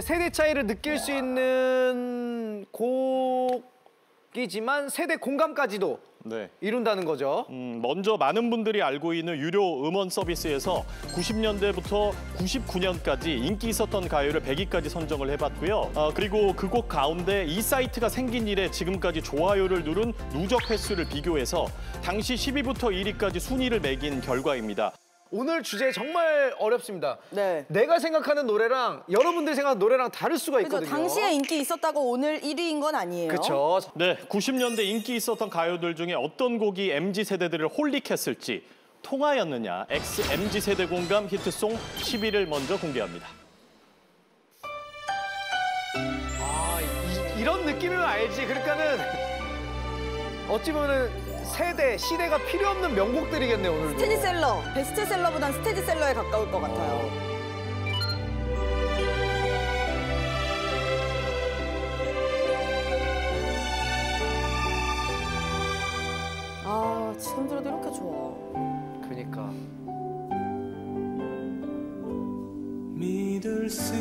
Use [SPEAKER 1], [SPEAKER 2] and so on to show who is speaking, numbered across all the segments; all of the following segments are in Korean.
[SPEAKER 1] 세대 차이를 느낄 수 있는 곡이지만 세대 공감까지도
[SPEAKER 2] 네.
[SPEAKER 1] 이룬다는 거죠.
[SPEAKER 2] 음, 먼저 많은 분들이 알고 있는 유료 음원 서비스에서 90년대부터 99년까지 인기 있었던 가요를 100위까지 선정을 해봤고요. 어, 그리고 그 곡 가운데 이 사이트가 생긴 이래 지금까지 좋아요를 누른 누적 횟수를 비교해서 당시 10위부터 1위까지 순위를 매긴 결과입니다.
[SPEAKER 1] 오늘 주제 정말 어렵습니다.
[SPEAKER 3] 네.
[SPEAKER 1] 내가 생각하는 노래랑 여러분들이 생각하는 노래랑 다를 수가 있거든요.
[SPEAKER 3] 당시에 인기 있었다고 오늘 1위인 건 아니에요.
[SPEAKER 1] 그렇죠.
[SPEAKER 2] 네, 90년대 인기 있었던 가요들 중에 어떤 곡이 MZ 세대들을 홀릭했을지 통하였느냐 X MZ 세대 공감 히트송 10위를 먼저 공개합니다.
[SPEAKER 1] 아, 이, 이런 느낌이면 알지. 그러니까는 어찌 보면은 세대, 시대가 필요 없는 명곡들이겠네 오늘도.
[SPEAKER 3] 스테디셀러, 베스트셀러보단 스테디셀러에 가까울 것 같아요. 아, 지금 들어도 이렇게 좋아.
[SPEAKER 1] 그니까.
[SPEAKER 4] 믿을 수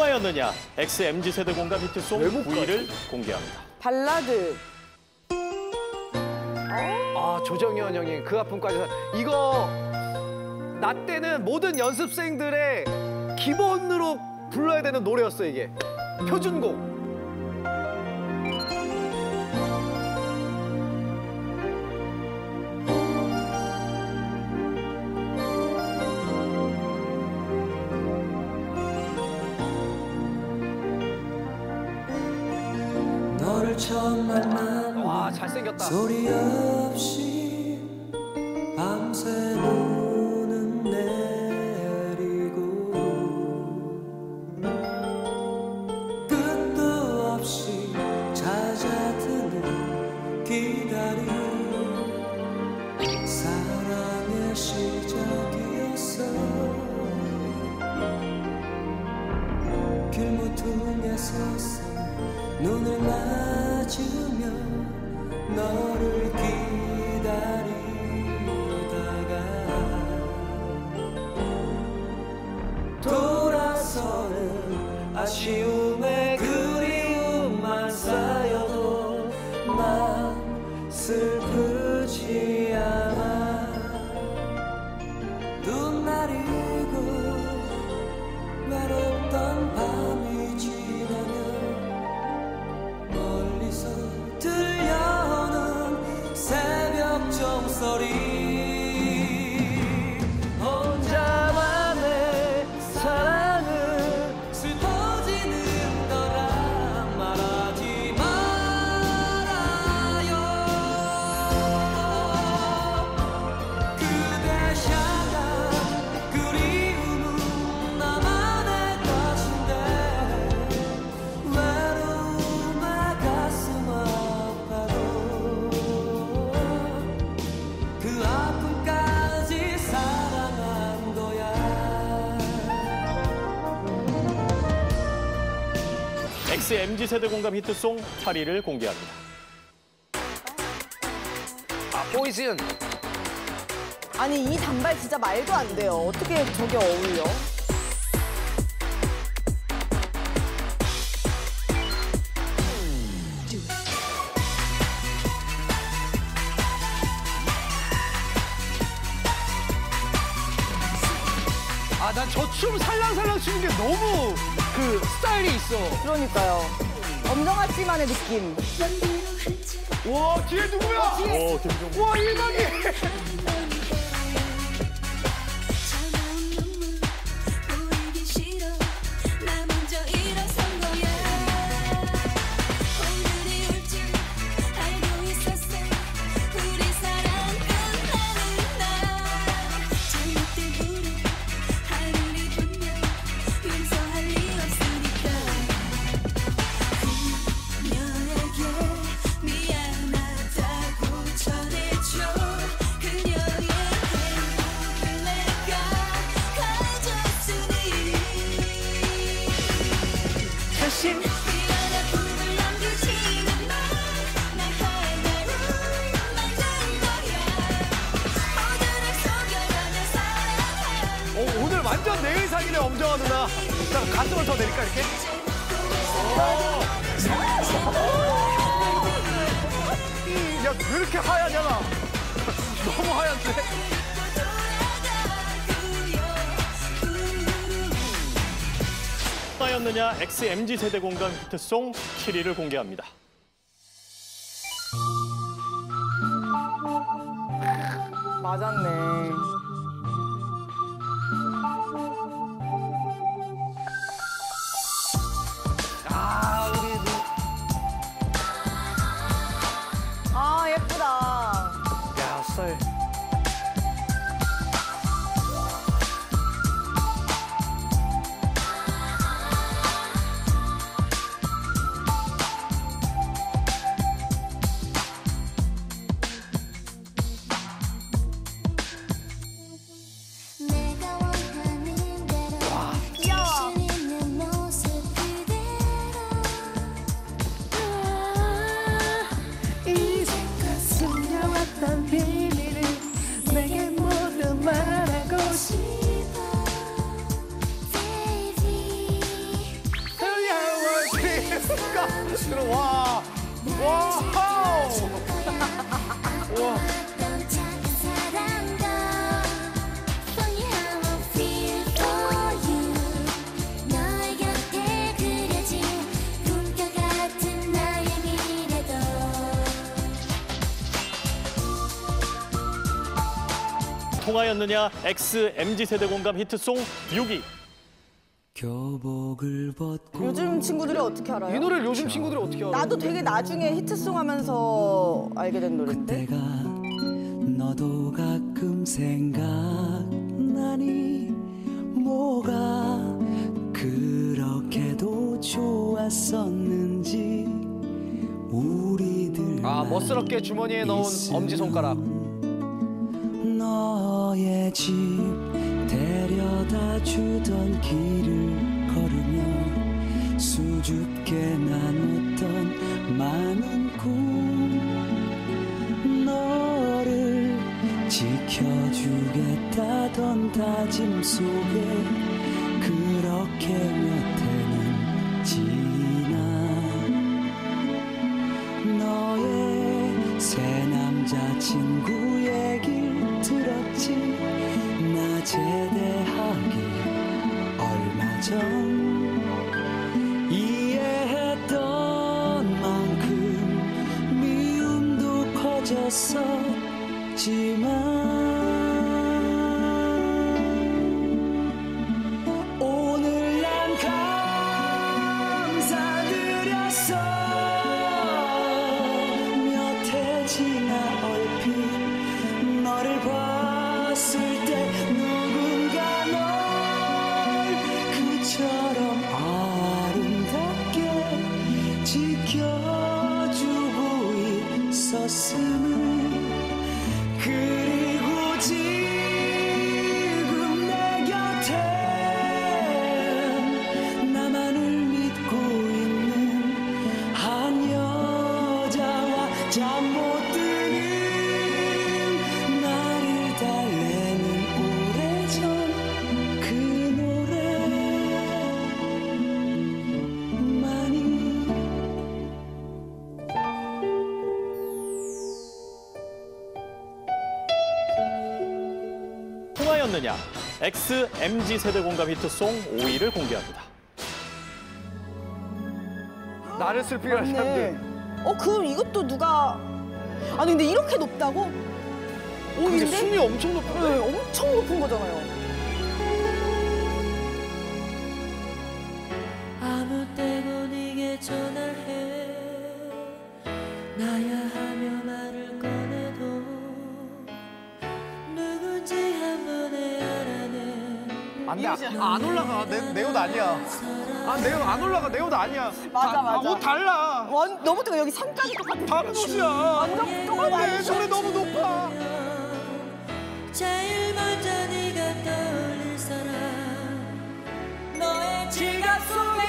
[SPEAKER 2] 통하였느냐 X MZ 세대 공감 히트송
[SPEAKER 1] 외국까지?
[SPEAKER 2] 9위를 공개합니다.
[SPEAKER 3] 발라드.
[SPEAKER 1] 아 조정현 형이 그 아픔까지 사- 이거 나 때는 모든 연습생들의 기본으로 불러야 되는 노래였어 이게 표준곡.
[SPEAKER 4] 너를 처음 만난
[SPEAKER 1] 와 잘생겼다.
[SPEAKER 4] 소리 없이 밤새 눈
[SPEAKER 2] XMG 세대 공감 히트송 8위를 공개합니다.
[SPEAKER 1] 아, 포이즌.
[SPEAKER 3] 아니 이 단발 진짜 말도 안 돼요. 어떻게 저게 어울려?
[SPEAKER 1] 아, 난 저 춤 살랑살랑 추는 게 너무 그 스타일이 있어.
[SPEAKER 3] 그러니까요. 엄정하지만의 느낌.
[SPEAKER 1] 와, 뒤에 누구야?
[SPEAKER 2] 오, 김종.
[SPEAKER 1] 와, 일박이. 엄정화 누나. 자, 가슴을 더 내릴까, 이렇게? 이, 야, 왜 이렇게 하얗냐, 너무 하얀데?
[SPEAKER 2] 나였느냐 XMG 세대 공감 히트송 7위를 공개합니다.
[SPEAKER 3] 맞았네.
[SPEAKER 5] 미래도
[SPEAKER 2] 통하였느냐? XMG 세대 공감 히트송 6위.
[SPEAKER 4] 교복을 벗고
[SPEAKER 3] 요즘 친구들이 어떻게 알아요?
[SPEAKER 1] 이 노래를 요즘 친구들이 어떻게 알아?
[SPEAKER 3] 나도 되게 나중에 히트송 하면서 알게 된 노래인데.
[SPEAKER 4] 그때가 너도 가끔 생각나니 뭐가 그렇게도 좋았었는지 우리들
[SPEAKER 1] 아, 멋스럽게 주머니에 넣은 엄지 손가락.
[SPEAKER 4] 너의 집 다 주던 길을 걸으며 수줍게 나눴던 많은 꿈. 너를 지켜주겠다던 다짐 속에 그렇게 몇 해는 지나. 너의 새 남자친구 얘길 들었지. 나 제대하기 얼마 전 이해했던 만큼 미움도 커졌었지만 지
[SPEAKER 2] 하였느냐? X, MG 세대 공감 히트송 5위를 공개합니다.
[SPEAKER 1] 나를 슬피게 하는
[SPEAKER 3] 네.
[SPEAKER 1] 사람들.
[SPEAKER 3] 어, 그럼 이것도 누가. 아니, 근데 이렇게 높다고?
[SPEAKER 1] 근데
[SPEAKER 3] 5위인데?
[SPEAKER 1] 순위 엄청 높은데?
[SPEAKER 3] 네, 엄청 높은 거잖아요.
[SPEAKER 1] 안 돼. 아, 안 올라가. 내, 내옷 아니야. 아, 내옷안 올라가. 내옷 아니야.
[SPEAKER 3] 맞아,
[SPEAKER 1] 아,
[SPEAKER 3] 맞아.
[SPEAKER 1] 옷 달라.
[SPEAKER 3] 완, 너무 뜨거 여기 산까지 똑같아.
[SPEAKER 1] 다른 옷이야.
[SPEAKER 3] 완전 똑같아.
[SPEAKER 1] 내 손에 너무 높아.
[SPEAKER 4] 제일 먼저 네가 떠올릴 사람 너의 지갑 속에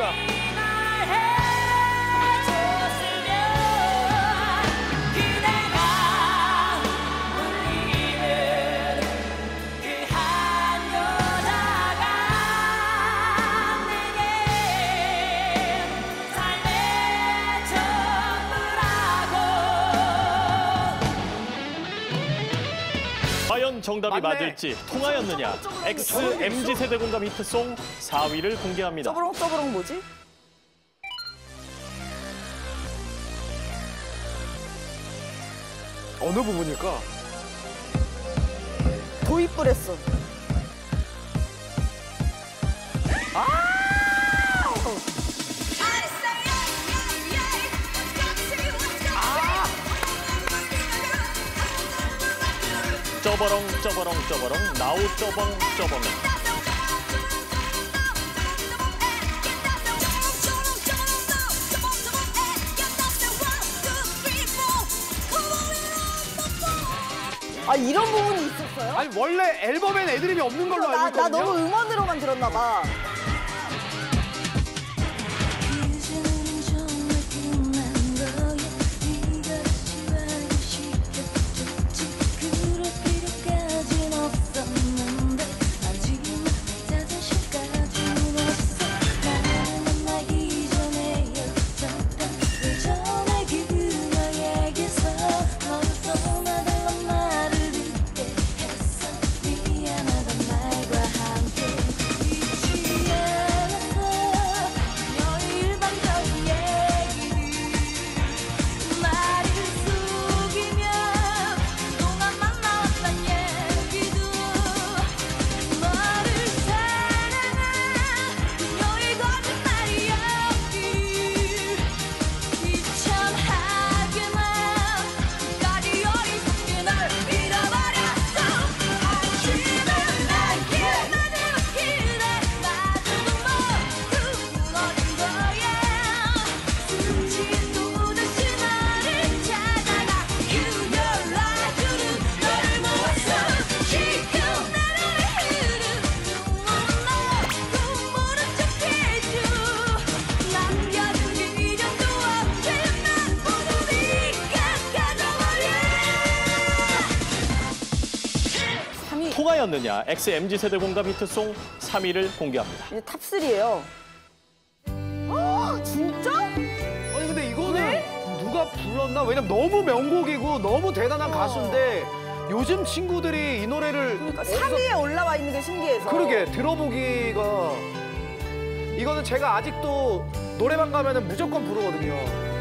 [SPEAKER 1] 와,
[SPEAKER 2] 정답이
[SPEAKER 1] 맞네.
[SPEAKER 2] 맞을지 통하였느냐? X, MG 세대 공감 히트송 4위를 공개합니다.
[SPEAKER 3] 쪼그렁 쪼그렁 뭐지?
[SPEAKER 1] 어느 부분일까?
[SPEAKER 3] 도입을 했어.
[SPEAKER 2] 쩌버렁 쩌버렁 쩌버렁 나우 쩌벙 쩌벙
[SPEAKER 3] 아, 이런 부분이 있었어요?
[SPEAKER 1] 아니, 원래 앨범엔 애드립이 없는 걸로 알고
[SPEAKER 3] 나,
[SPEAKER 1] 있거든요.
[SPEAKER 3] 나 너무 음원으로만 들었나 봐. 3위.
[SPEAKER 2] 통하였느냐? X, MZ 세대 공감 히트송 3위를 공개합니다.
[SPEAKER 3] 이제 탑 3예요. 아, 진짜?
[SPEAKER 1] 아니 근데 이거는 누가 불렀나? 왜냐면 너무 명곡이고 너무 대단한 가수인데 요즘 친구들이 이 노래를
[SPEAKER 3] 그러니까
[SPEAKER 1] 어디서-
[SPEAKER 3] 3위에 올라와 있는 게 신기해서.
[SPEAKER 1] 그러게 들어보기가 이거는 제가 아직도 노래방 가면은 무조건 부르거든요.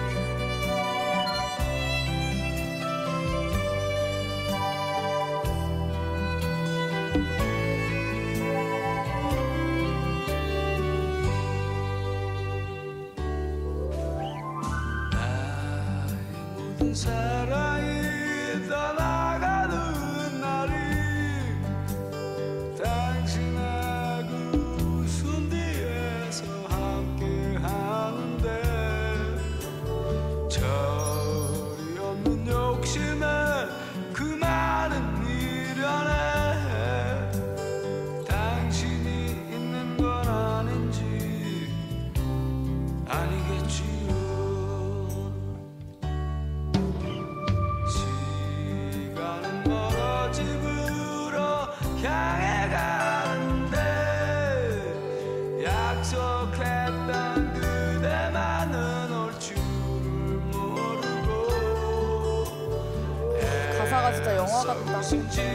[SPEAKER 6] passenger.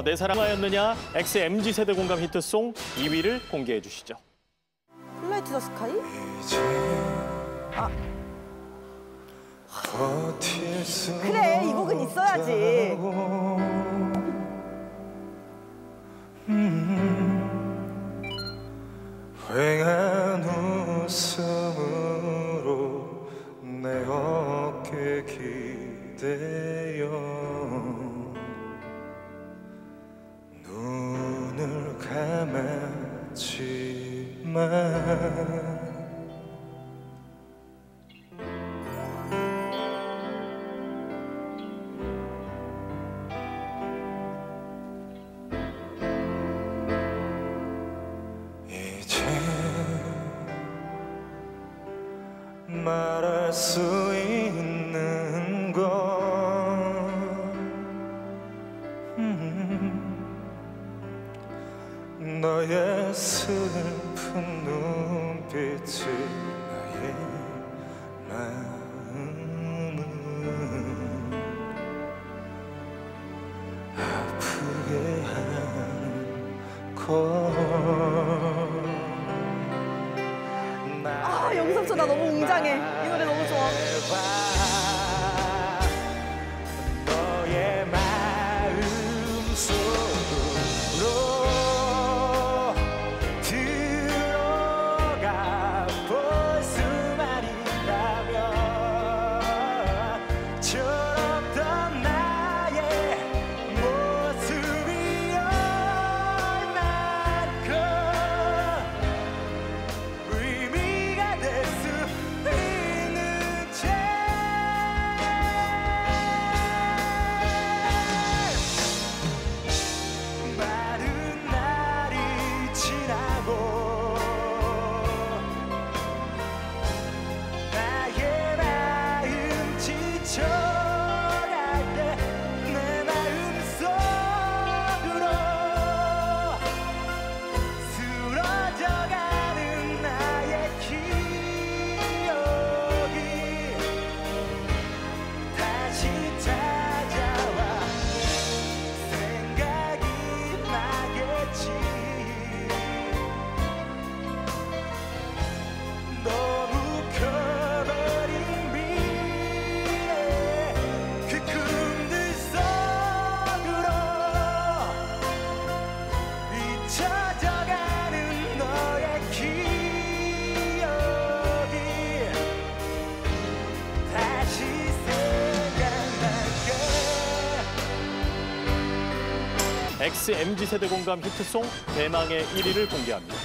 [SPEAKER 6] 어, 네
[SPEAKER 2] 통하였느냐 X MZ 세대 공감 히트송 2위를 공개해 주시죠.
[SPEAKER 7] Fly to the Sky?
[SPEAKER 6] 아.
[SPEAKER 7] 그래 이 곡은 있어야지. 음.
[SPEAKER 6] 휑한 웃음으로 내 어깨 기대어 담았지만. 아
[SPEAKER 7] 영삼촌 나 너무 웅장해. 이 노래 너무 좋아.
[SPEAKER 2] MG세대 공감 히트송 대망의 1위를 공개합니다.